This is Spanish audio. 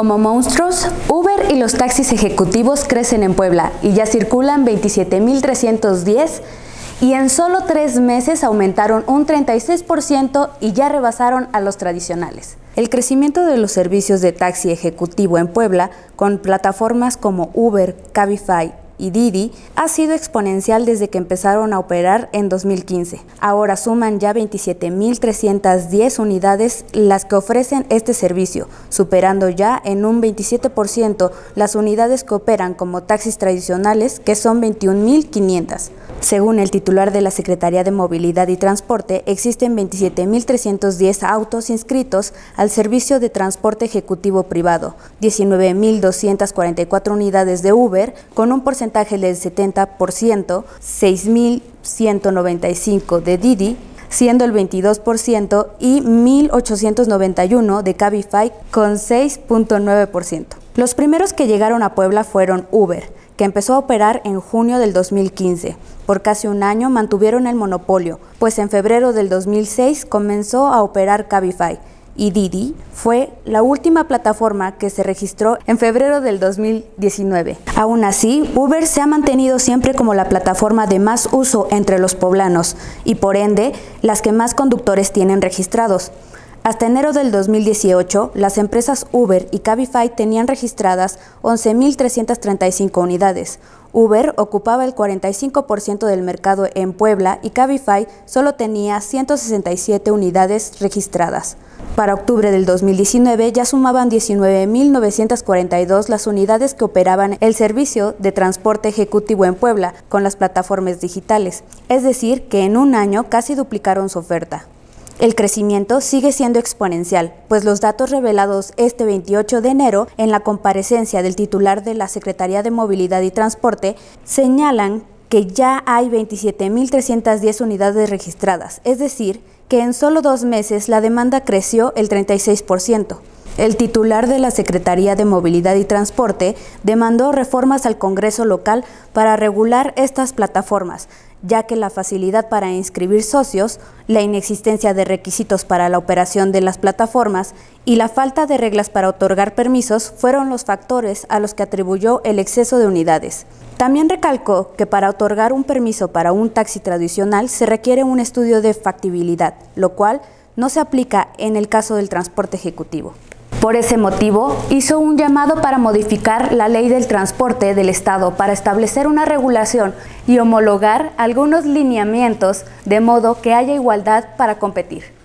Como monstruos, Uber y los taxis ejecutivos crecen en Puebla y ya circulan 27.310 y en solo tres meses aumentaron un 36% y ya rebasaron a los tradicionales. El crecimiento de los servicios de taxi ejecutivo en Puebla, con plataformas como Uber, Cabify y Didi ha sido exponencial desde que empezaron a operar en 2015. Ahora suman ya 27.310 unidades las que ofrecen este servicio, superando ya en un 27% las unidades que operan como taxis tradicionales, que son 21.500. Según el titular de la Secretaría de Movilidad y Transporte, existen 27.310 autos inscritos al servicio de transporte ejecutivo privado, 19.244 unidades de Uber, con un porcentaje del 70%, 6.195 de Didi, siendo el 22%, y 1.891 de Cabify, con 6.9%. Los primeros que llegaron a Puebla fueron Uber, que empezó a operar en junio del 2015. Por casi un año mantuvieron el monopolio, pues en febrero del 2006 comenzó a operar Cabify y Didi fue la última plataforma que se registró en febrero del 2019. Aún así, Uber se ha mantenido siempre como la plataforma de más uso entre los poblanos y por ende las que más conductores tienen registrados. Hasta enero del 2018, las empresas Uber y Cabify tenían registradas 11.335 unidades. Uber ocupaba el 45% del mercado en Puebla y Cabify solo tenía 167 unidades registradas. Para octubre del 2019 ya sumaban 19.942 las unidades que operaban el servicio de transporte ejecutivo en Puebla con las plataformas digitales, es decir, que en un año casi duplicaron su oferta. El crecimiento sigue siendo exponencial, pues los datos revelados este 28 de enero en la comparecencia del titular de la Secretaría de Movilidad y Transporte señalan que ya hay 27.310 unidades registradas, es decir, que en solo dos meses la demanda creció el 36%. El titular de la Secretaría de Movilidad y Transporte demandó reformas al Congreso local para regular estas plataformas, ya que la facilidad para inscribir socios, la inexistencia de requisitos para la operación de las plataformas y la falta de reglas para otorgar permisos fueron los factores a los que atribuyó el exceso de unidades. También recalcó que para otorgar un permiso para un taxi tradicional se requiere un estudio de factibilidad, lo cual no se aplica en el caso del transporte ejecutivo. Por ese motivo, hizo un llamado para modificar la ley del transporte del Estado para establecer una regulación y homologar algunos lineamientos de modo que haya igualdad para competir.